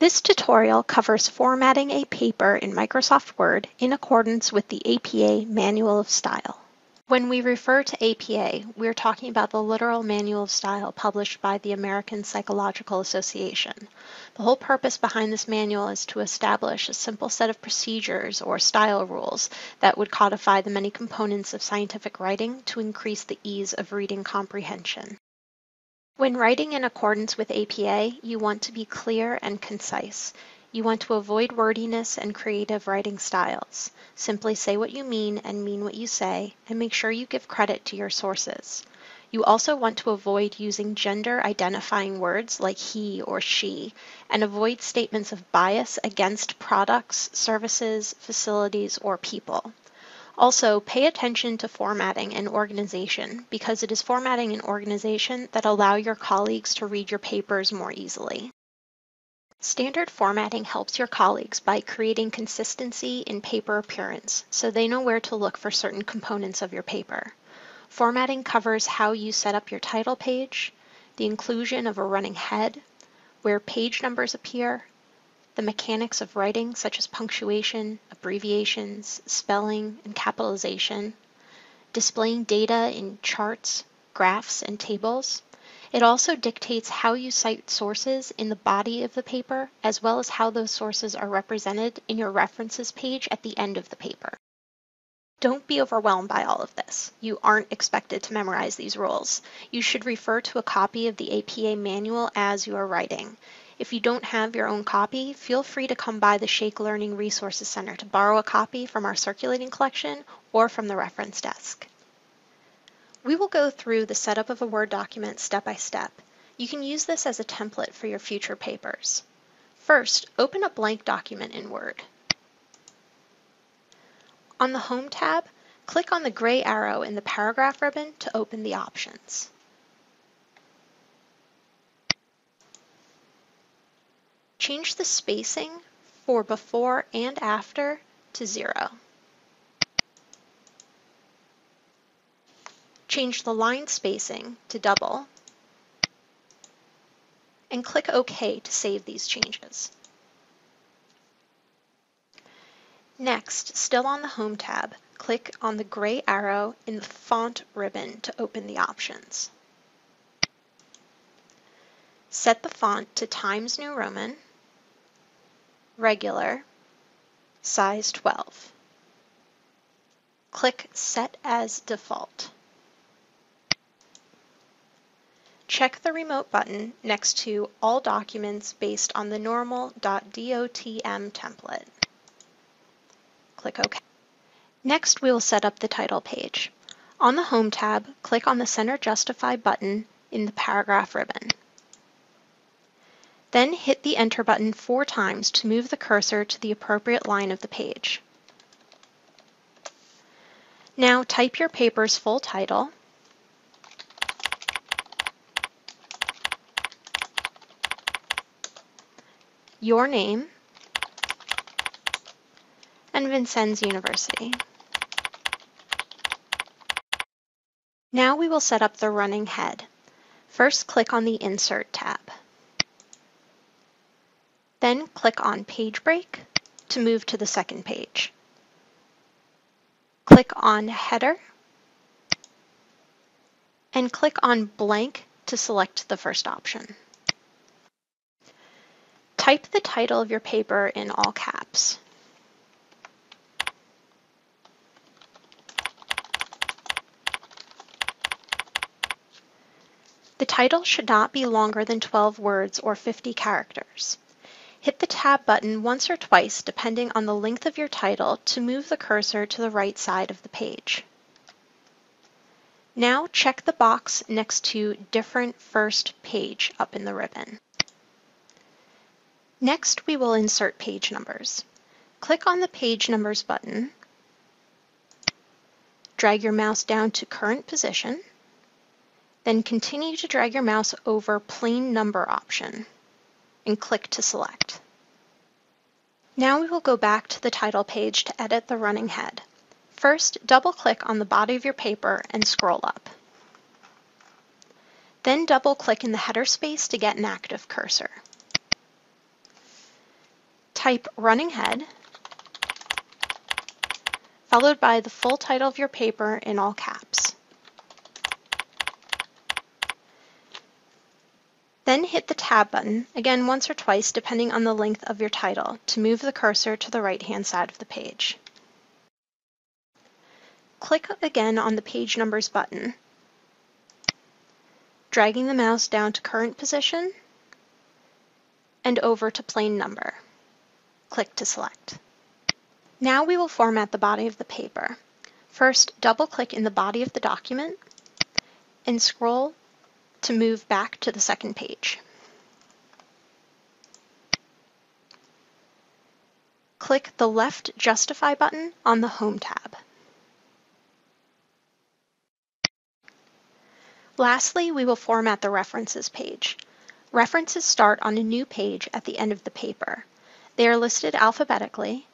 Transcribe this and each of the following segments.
This tutorial covers formatting a paper in Microsoft Word in accordance with the APA Manual of Style. When we refer to APA, we're talking about the literal manual of style published by the American Psychological Association. The whole purpose behind this manual is to establish a simple set of procedures or style rules that would codify the many components of scientific writing to increase the ease of reading comprehension. When writing in accordance with APA, you want to be clear and concise. You want to avoid wordiness and creative writing styles. Simply say what you mean and mean what you say, and make sure you give credit to your sources. You also want to avoid using gender identifying words like he or she, and avoid statements of bias against products, services, facilities, or people. Also, pay attention to formatting and organization because it is formatting and organization that allow your colleagues to read your papers more easily. Standard formatting helps your colleagues by creating consistency in paper appearance so they know where to look for certain components of your paper. Formatting covers how you set up your title page, the inclusion of a running head, where page numbers appear, the mechanics of writing such as punctuation, abbreviations, spelling, and capitalization, displaying data in charts, graphs, and tables. It also dictates how you cite sources in the body of the paper, as well as how those sources are represented in your references page at the end of the paper. Don't be overwhelmed by all of this. You aren't expected to memorize these rules. You should refer to a copy of the APA manual as you are writing. If you don't have your own copy, feel free to come by the Shake Learning Resources Center to borrow a copy from our circulating collection or from the reference desk. We will go through the setup of a Word document step by step. You can use this as a template for your future papers. First, open a blank document in Word. On the Home tab, click on the gray arrow in the paragraph ribbon to open the options. Change the spacing for before and after to zero. Change the line spacing to double and click OK to save these changes. Next, still on the Home tab, click on the gray arrow in the Font ribbon to open the options. Set the font to Times New Roman regular, size 12. Click Set as Default. Check the Remote button next to All Documents based on the normal.dotm template. Click OK. Next, we will set up the title page. On the Home tab, click on the Center Justify button in the Paragraph ribbon. Then hit the Enter button four times to move the cursor to the appropriate line of the page. Now type your paper's full title, your name, and Vincennes University. Now we will set up the running head. First click on the Insert tab. Then click on Page Break to move to the second page. Click on Header and click on Blank to select the first option. Type the title of your paper in all caps. The title should not be longer than 12 words or 50 characters. Hit the Tab button once or twice depending on the length of your title to move the cursor to the right side of the page. Now check the box next to Different First Page up in the ribbon. Next, we will insert page numbers. Click on the Page Numbers button, drag your mouse down to current position, then continue to drag your mouse over Plain Number option and click to select. Now we will go back to the title page to edit the running head. First, double-click on the body of your paper and scroll up. Then double-click in the header space to get an active cursor. Type running head, followed by the full title of your paper in all caps. Then hit the Tab button, again once or twice depending on the length of your title, to move the cursor to the right-hand side of the page. Click again on the Page Numbers button, dragging the mouse down to current position and over to plain number. Click to select. Now we will format the body of the paper. First, double-click in the body of the document and scroll to move back to the second page. Click the left Justify button on the Home tab. Lastly, we will format the References page. References start on a new page at the end of the paper. They are listed alphabetically,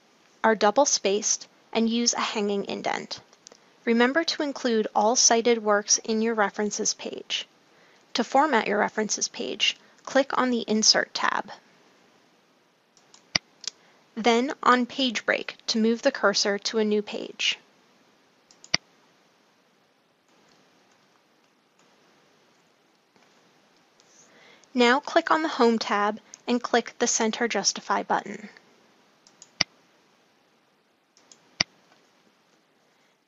are double-spaced, and use a hanging indent. Remember to include all cited works in your References page. To format your references page, click on the Insert tab. Then on Page Break to move the cursor to a new page. Now click on the Home tab and click the Center Justify button.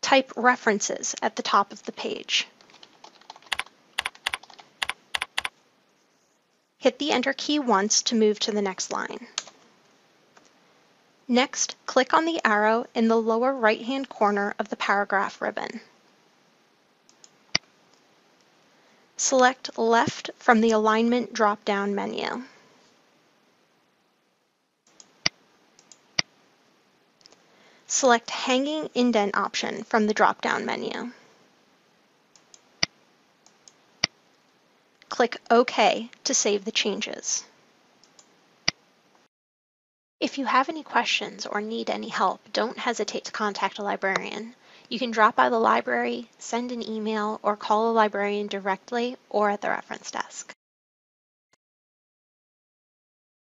Type References at the top of the page. Hit the Enter key once to move to the next line. Next, click on the arrow in the lower right-hand corner of the paragraph ribbon. Select Left from the Alignment drop-down menu. Select Hanging Indent option from the drop-down menu. Click OK to save the changes. If you have any questions or need any help, don't hesitate to contact a librarian. You can drop by the library, send an email, or call a librarian directly or at the reference desk.